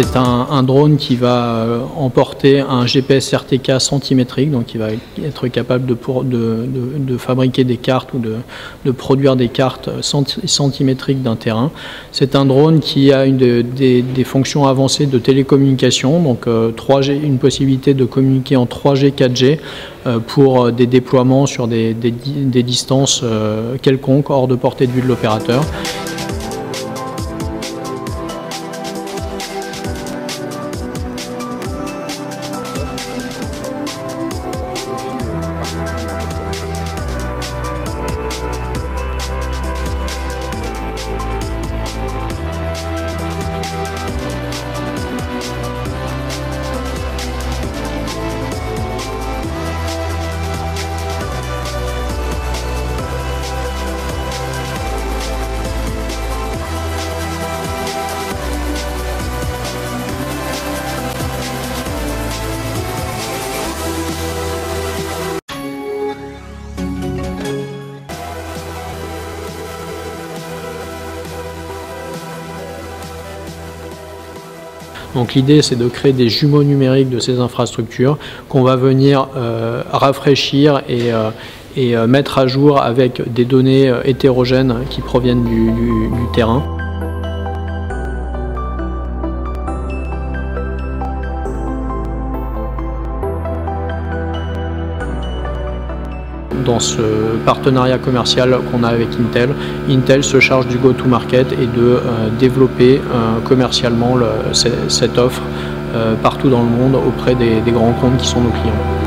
C'est un, drone qui va euh, emporter un GPS RTK centimétrique, donc qui va être capable de, fabriquer des cartes ou de, produire des cartes centimétriques d'un terrain. C'est un drone qui a des, fonctions avancées de télécommunication, donc 3G, euh, une possibilité de communiquer en 3G, 4G euh, pour des déploiements sur des distances quelconques hors de portée de vue de l'opérateur. Donc l'idée c'est de créer des jumeaux numériques de ces infrastructures qu'on va venir euh, rafraîchir et, euh, euh, mettre à jour avec des données hétérogènes qui proviennent du terrain. Dans ce partenariat commercial qu'on a avec Intel. Intel se charge du go-to-market et de euh, développer euh, commercialement cette offre euh, partout dans le monde auprès des grands comptes qui sont nos clients.